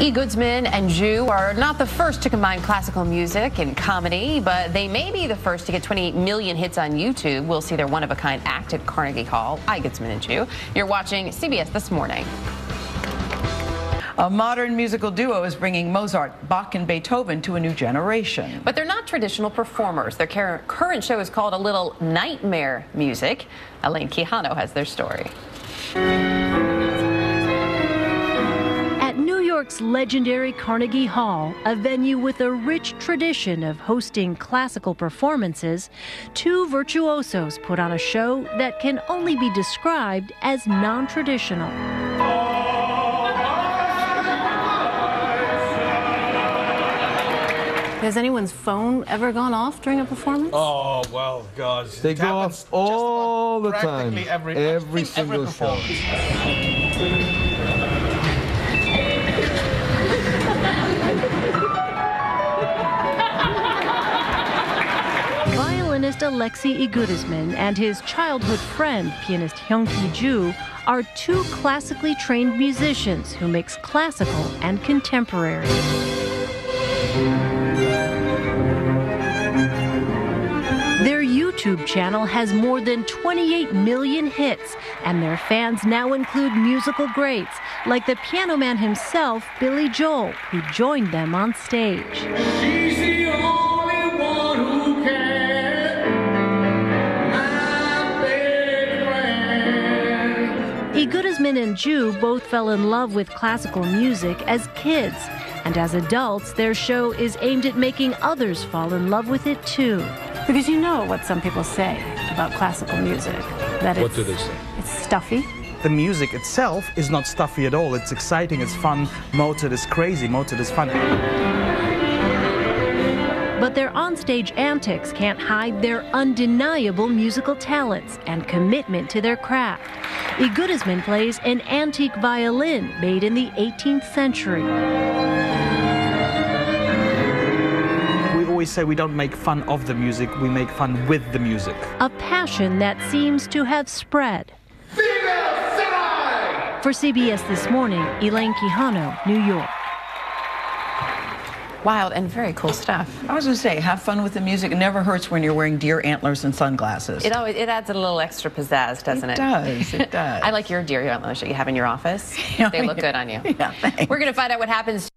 E. Goodsman and Joo are not the first to combine classical music and comedy, but they may be the first to get 28 million hits on YouTube. We'll see their one-of-a-kind act at Carnegie Hall. Igudesman and Joo. You're watching CBS This Morning. A modern musical duo is bringing Mozart, Bach, and Beethoven to a new generation. But they're not traditional performers. Their current show is called A Little Nightmare Music. Elaine Quijano has their story. York's legendary Carnegie Hall, a venue with a rich tradition of hosting classical performances, two virtuosos put on a show that can only be described as non traditional. Has anyone's phone ever gone off during a performance? Oh, well, God. They go off all the time. Every, every single every show. Violinist Alexei Igudesman and his childhood friend, pianist Hyung-ki Joo, are two classically trained musicians who mix classical and contemporary. Their YouTube channel has more than 28 million hits, and their fans now include musical greats like the piano man himself, Billy Joel, who joined them on stage. Igudesman and Joo both fell in love with classical music as kids, and as adults, their show is aimed at making others fall in love with it too. Because you know what some people say about classical music. That what do they say? It's stuffy. The music itself is not stuffy at all. It's exciting, it's fun. Mozart is crazy, Mozart is fun. But their onstage antics can't hide their undeniable musical talents and commitment to their craft. Igudesman plays an antique violin made in the 18th century. We always say we don't make fun of the music, we make fun with the music. A passion that seems to have spread. For CBS This Morning, Elaine Quijano, New York. Wild and very cool stuff. I was going to say, have fun with the music. It never hurts when you're wearing deer antlers and sunglasses. It always it adds a little extra pizzazz, doesn't it? It does. It does. I like your deer antlers that you have in your office. Oh, they look good on you. Yeah, thanks. We're going to find out what happens to